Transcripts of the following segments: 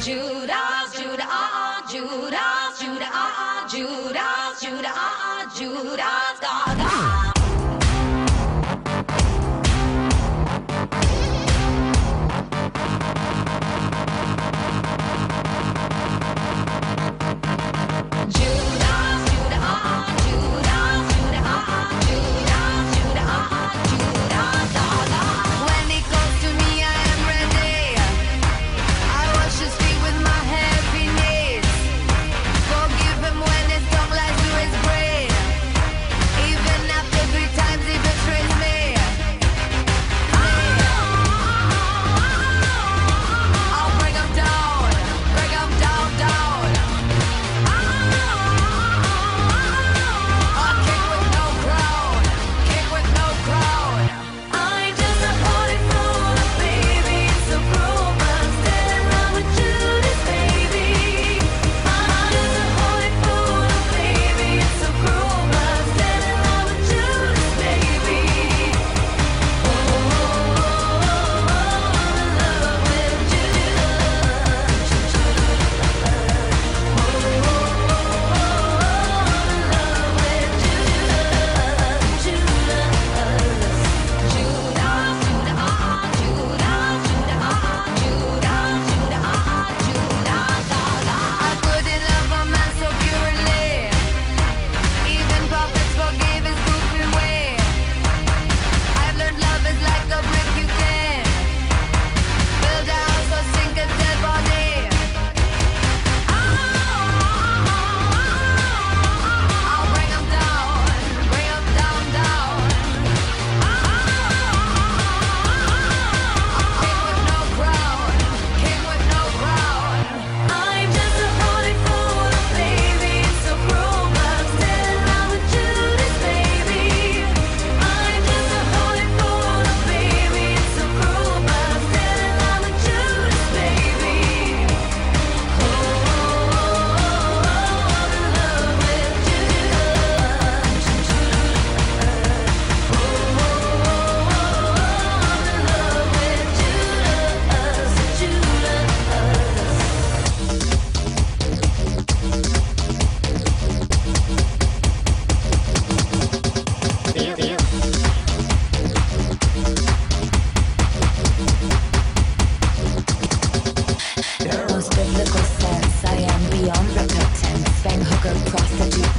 Judas, Judah, ah, Judas, Judah, ah, Judas, Judah, ah, Judas, God.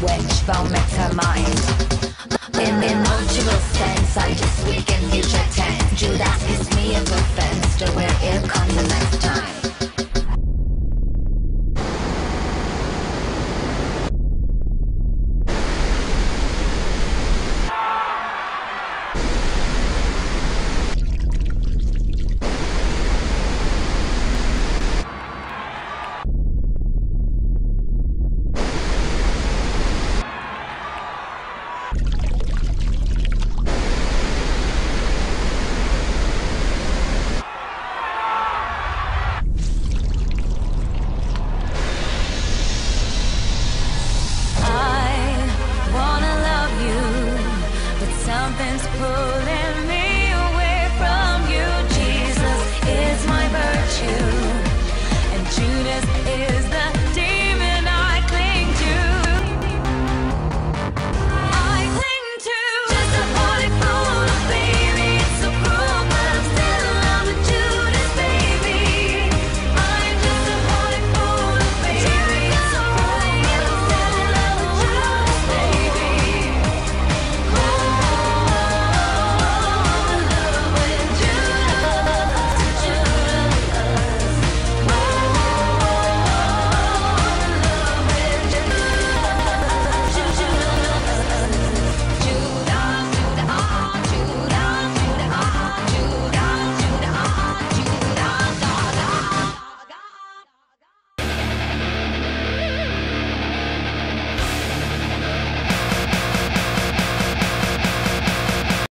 which will mind In the emotional sense, I just speak in future tense. Judas kiss me a offense, to where it comes the next time.